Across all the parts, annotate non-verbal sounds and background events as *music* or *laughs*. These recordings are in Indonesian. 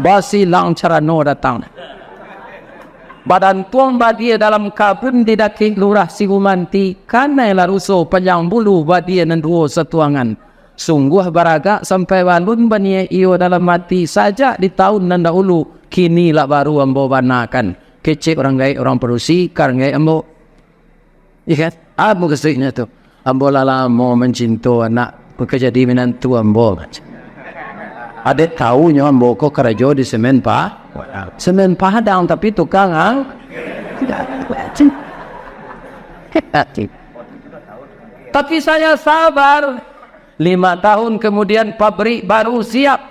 Basi lang carano datang. Badan tuang badia dalam kabun di daki lurah si umanti Kana laruso panjang bulu badia nanduo setuangan Sungguh baraga sampai walun bania iyo dalam mati saja di tahun nanda ulu Kini lah baru ambo banakan Kecik orang gaya orang perusi karang gaya ambo kan? Apa kesihnya tu? Ambo lala mau mencinta anak bekerja di menantu ambo macam Adik tahunya ambo kok kerja di semen pa? Semen Padang tapi tukang ang Tapi saya sabar. Lima tahun kemudian pabrik baru siap.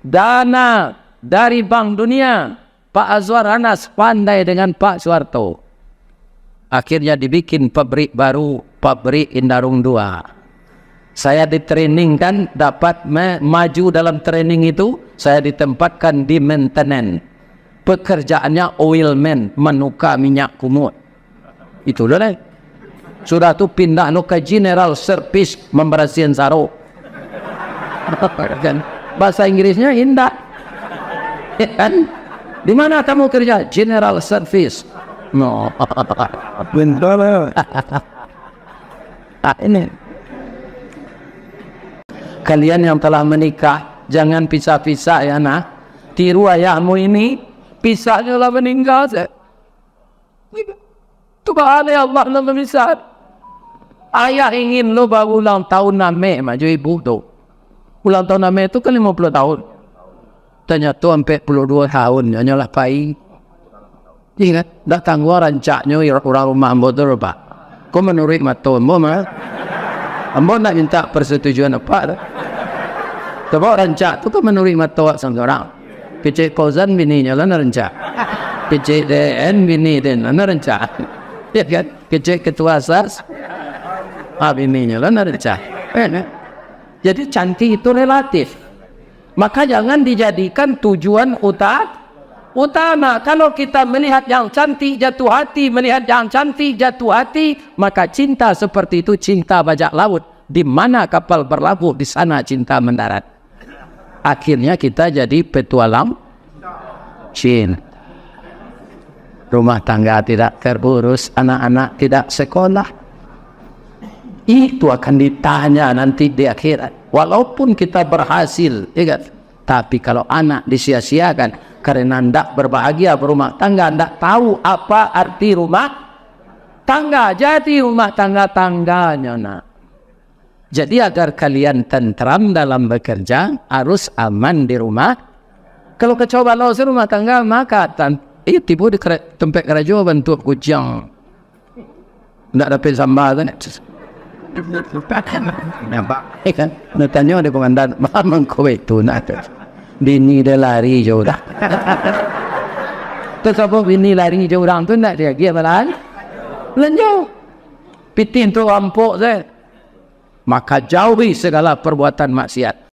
Dana dari Bank Dunia. Pak Azwar Anas pandai dengan Pak Suwarto. Akhirnya dibikin pabrik baru, pabrik Indarung 2 saya di training kan dapat maju dalam training itu saya ditempatkan di maintenance. Pekerjaannya oilman menukar minyak kumut. Itu dah lah sudah tu pindah no ke general service membersihkan sarung *laughs* kan? Bahasa Inggrisnya indah. Ya kan? Di mana kamu kerja? General service. No. Bentar *laughs* ah, ini kalian yang telah menikah jangan pisah-pisah ya nak. Tiru ayahmu ini pisahnya lah meninggal Tuhan ya Allah nak memisah. Ayah ingin lo baru ulang tahun name maju ibu tu. Ulang tahun name itu kan 50 tahun. Tanya tu sampai 42 tahun hanya lah pai. Ingat datang gua rancaknya orang rumah ambo tu pak kau menurut matu ambo mah ambo nak minta persetujuan apa dah sebab rancak tu kan menurut mata sama orang. Kecik kozan bininya lah rancak. Kecik DN bini dan lah rancak. Ya kan? Kecik ketua SAS. Ah bininya lah rancak. Eh, Jadi cantik itu relatif. Maka jangan dijadikan tujuan utama. Utama kalau kita melihat yang cantik jatuh hati, melihat yang cantik jatuh hati, maka cinta seperti itu cinta bajak laut. Di mana kapal berlabuh, di sana cinta mendarat. Akhirnya kita jadi petualang cinta rumah tangga tidak terurus anak-anak tidak sekolah. Itu akan ditanya nanti di akhirat. Walaupun kita berhasil ingat tapi kalau anak disia-siakan karena tidak berbahagia berumah tangga tidak tahu apa arti rumah tangga. Jadi rumah tangga tangganya nak jadi agar kalian tentram dalam bekerja, harus aman di rumah. Kalau kecoba lo rumah tangga, maka tan eh, tiba di tempat kerja bentuk kujang. Tidak dapat sambal kan? Nampak? Eh kan? Natanya ada komandan, mamang kowe itu nak. Bini dia lari jauh dah. Terus apa bini lari jauh orang tu nak dia dia malah? Lenjau. Pitin tu rampok saya maka jauhi segala perbuatan maksiat